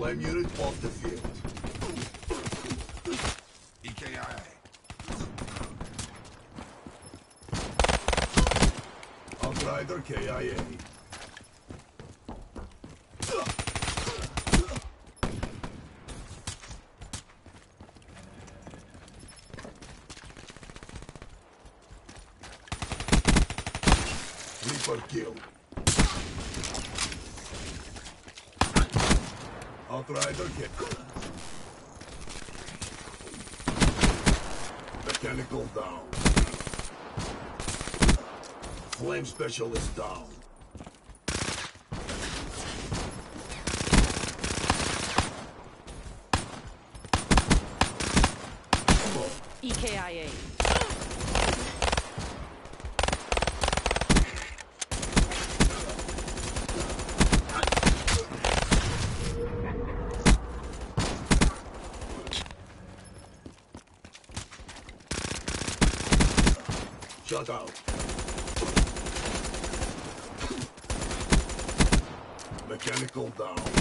Flame unit off the field. EKIA. Outrider KIA. Reaper kill. Outrider kill. Mechanical down. Flame specialist down. Mechanical down.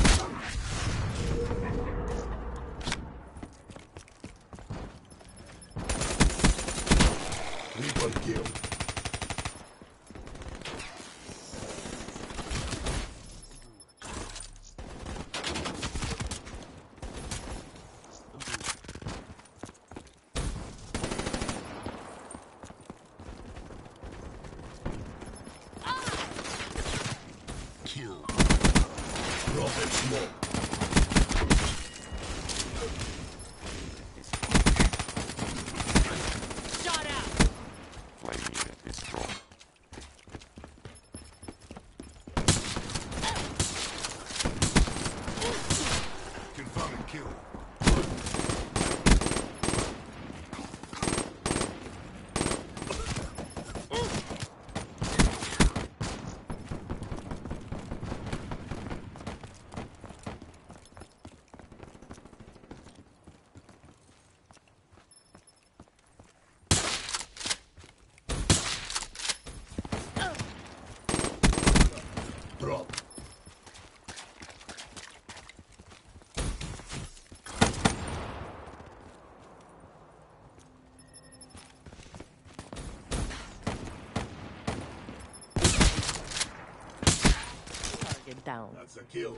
Down. That's a kill.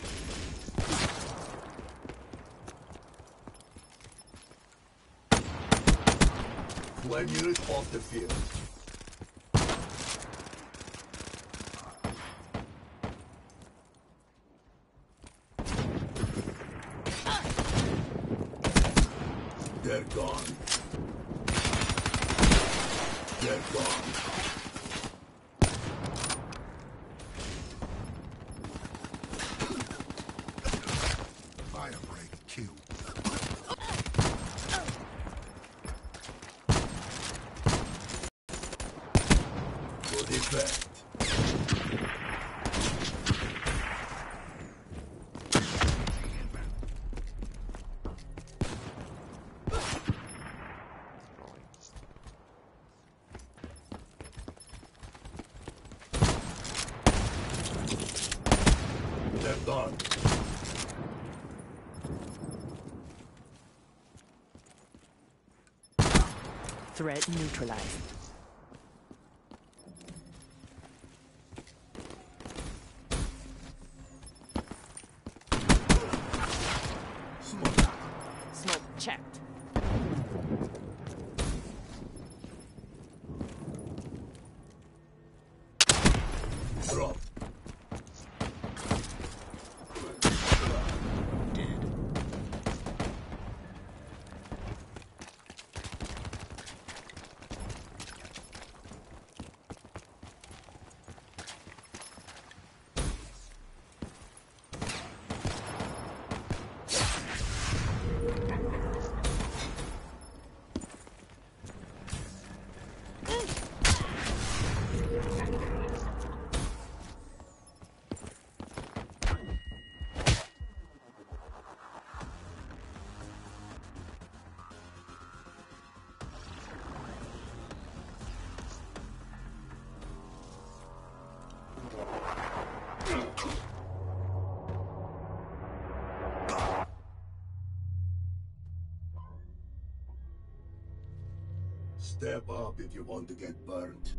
Flame unit off the field. Threat neutralized. Step up if you want to get burnt.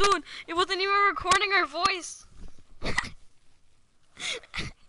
Dude, it wasn't even recording our voice.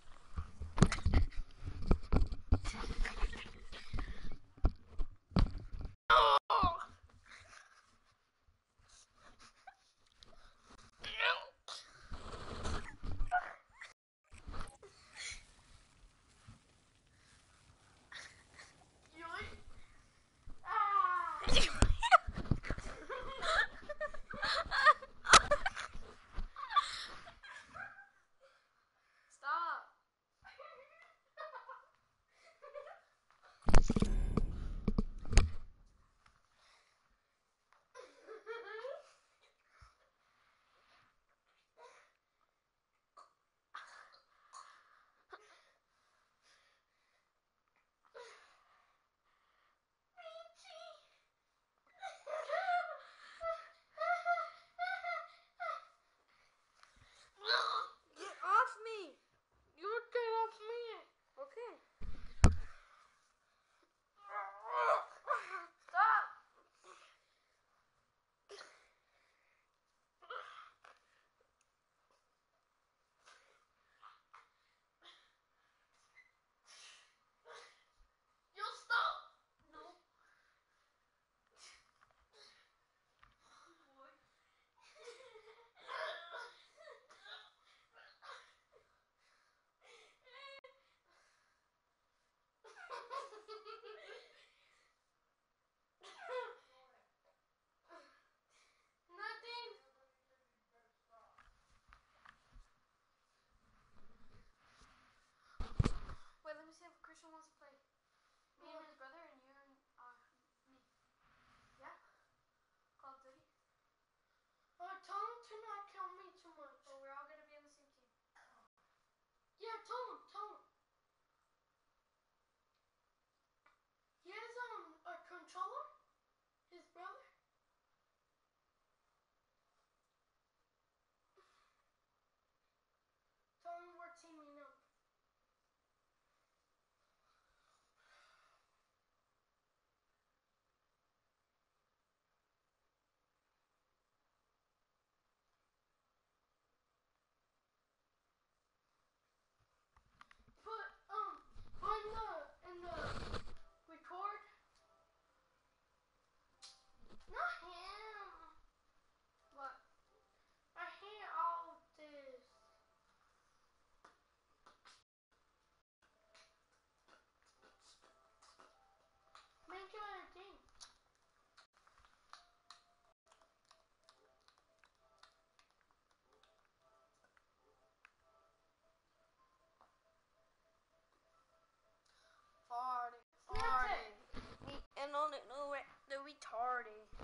no, no retardy.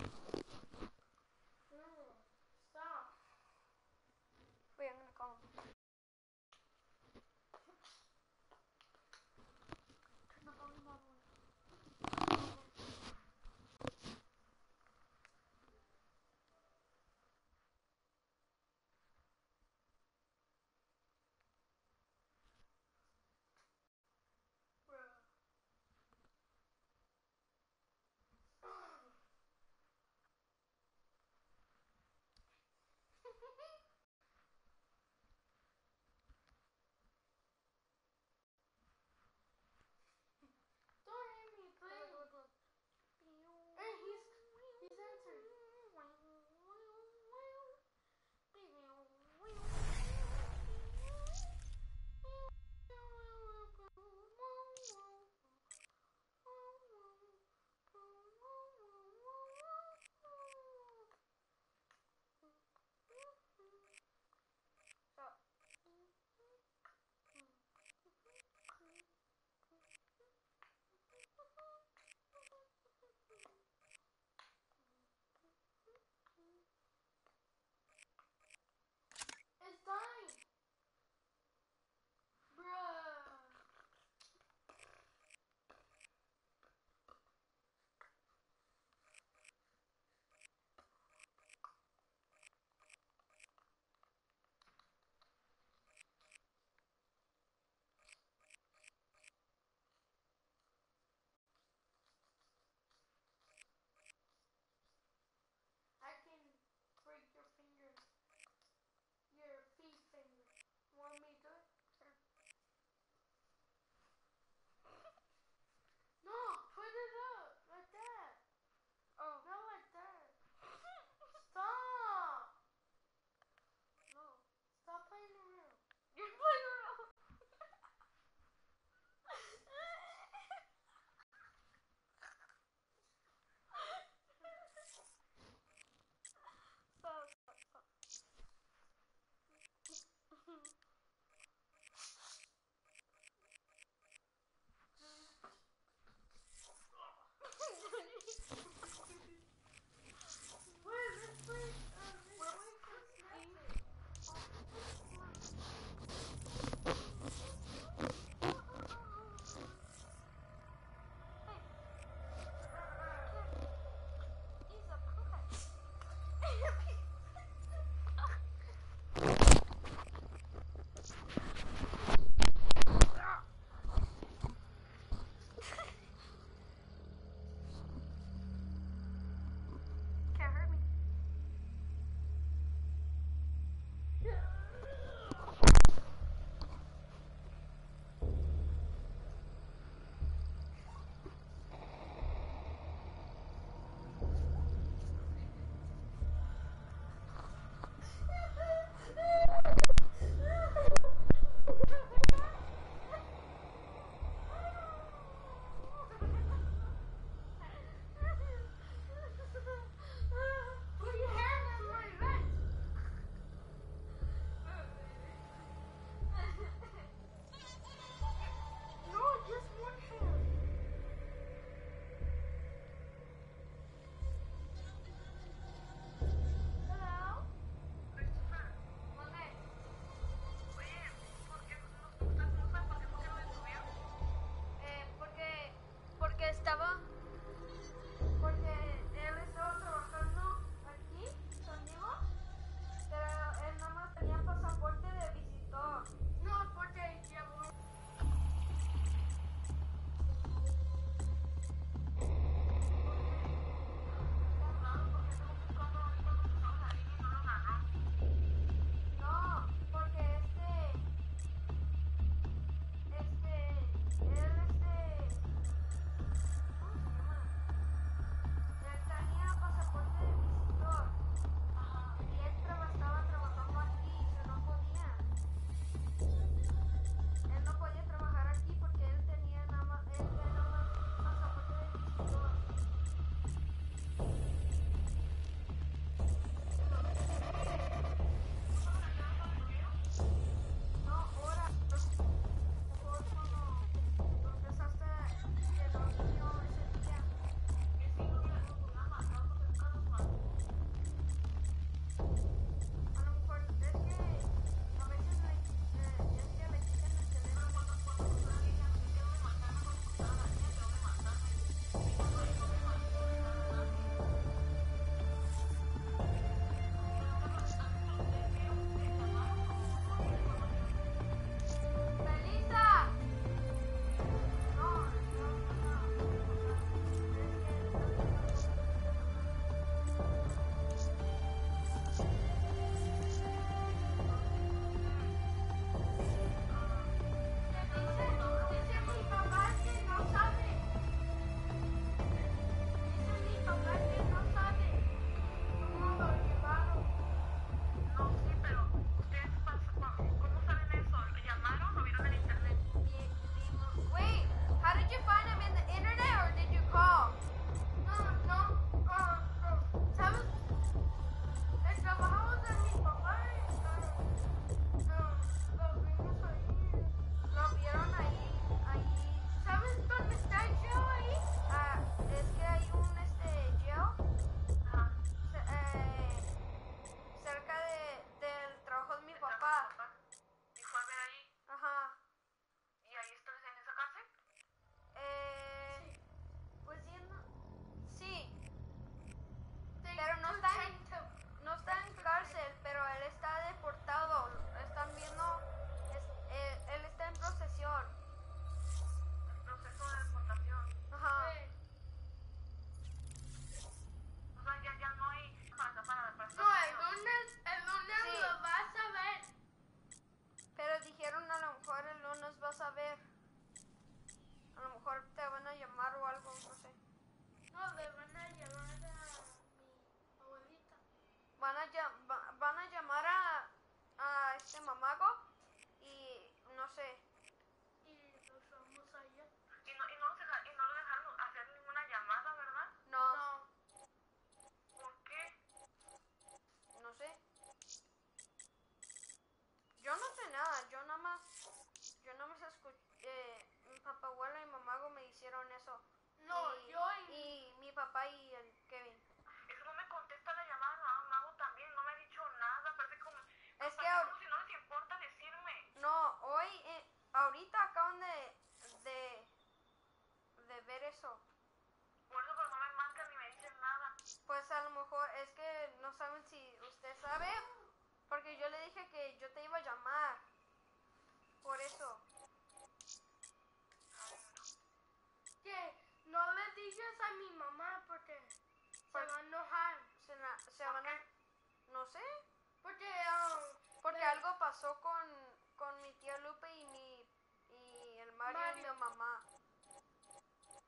Mario, mamá.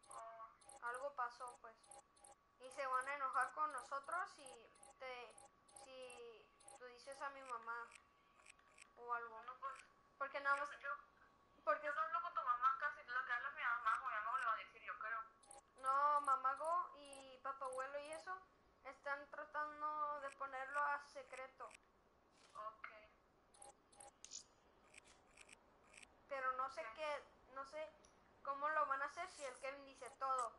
Ah, algo pasó, pues. Y se van a enojar con nosotros si te si tú dices a mi mamá o algo. No, pues, porque nada más. Yo, porque yo hablo con tu mamá casi, lo que hablo mi mamá, mi mamá lo va a decir, yo creo. No, mamá Go y papá abuelo y eso están tratando de ponerlo a secreto. Ok. Pero no sé qué no sé cómo lo van a hacer si el Kevin dice todo.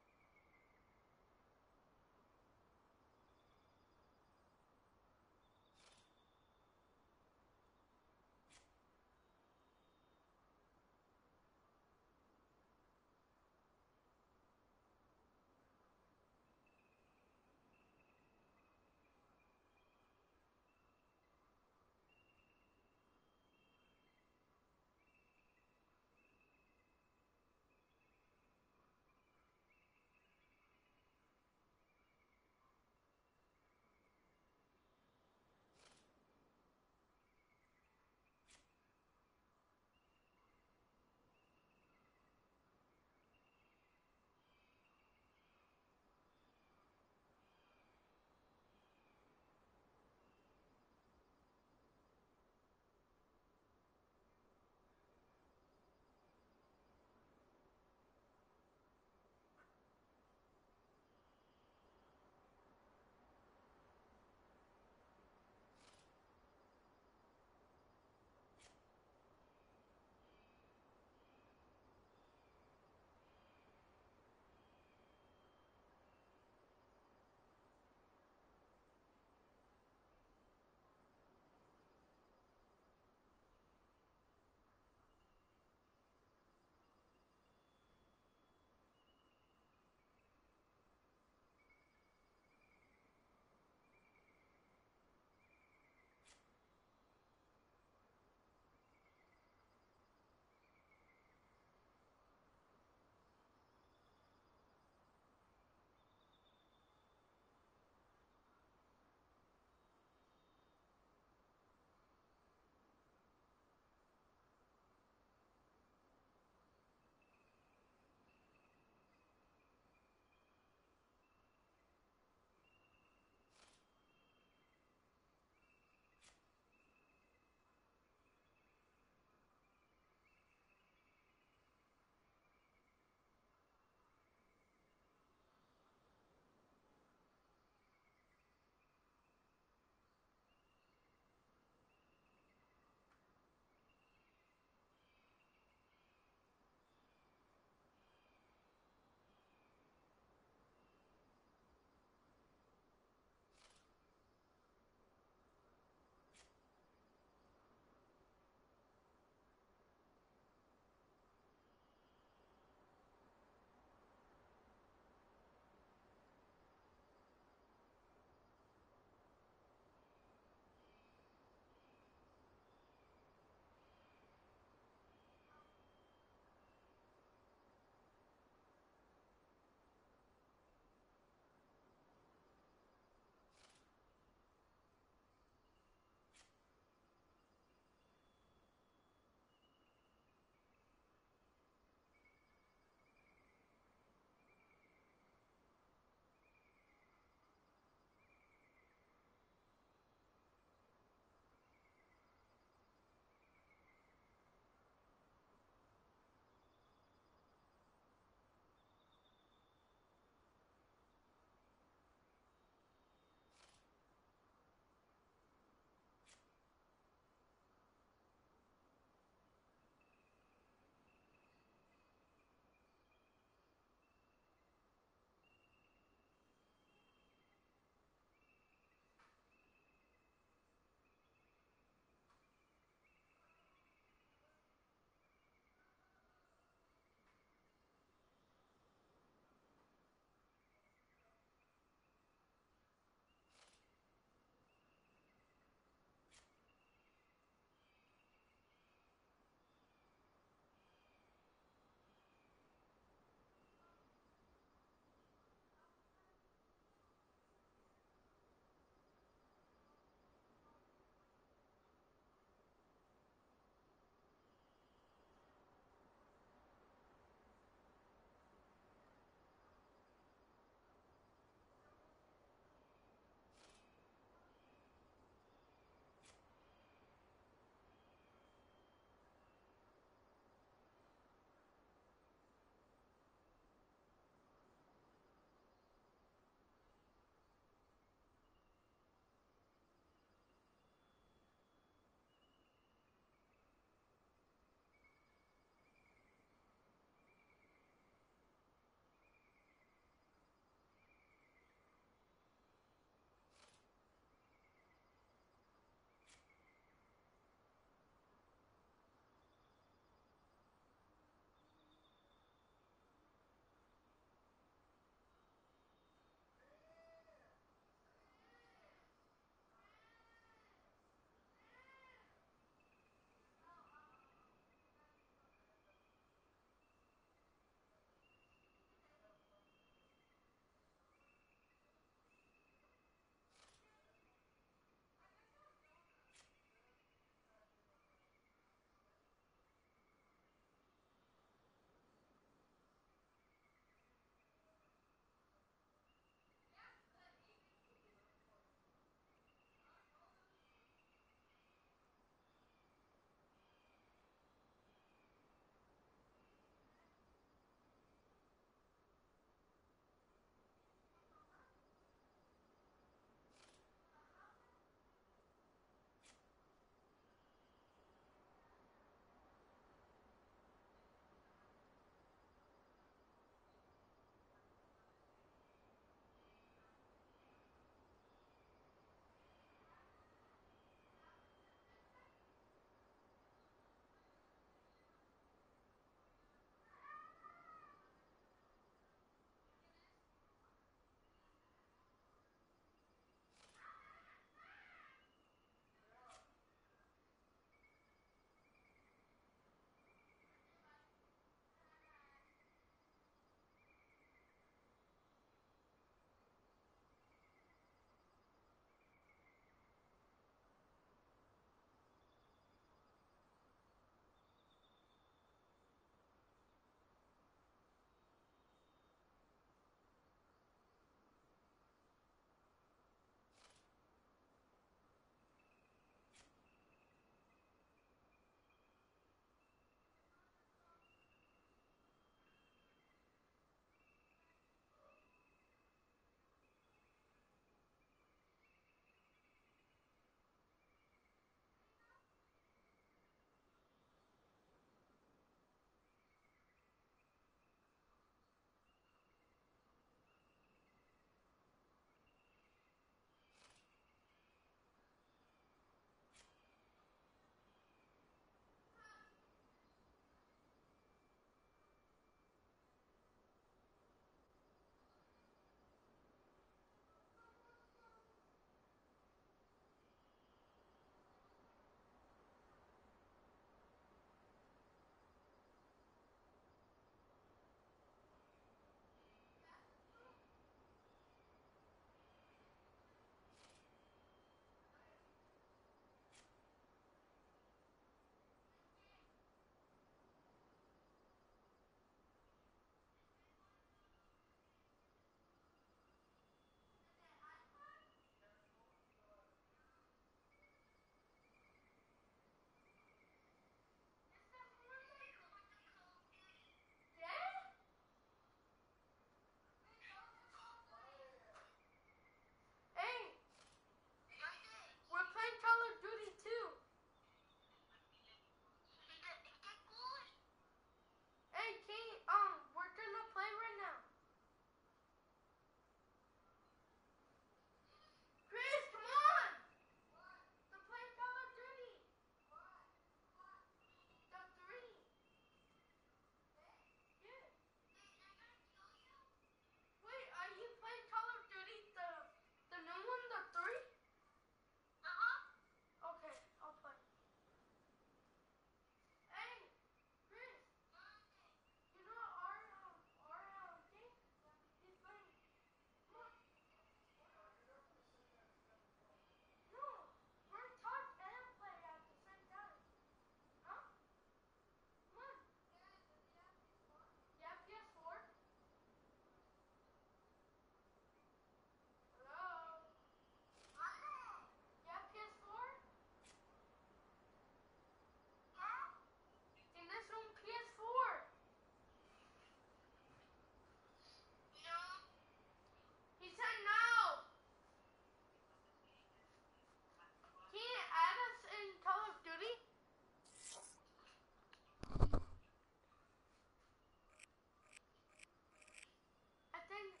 time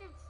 Look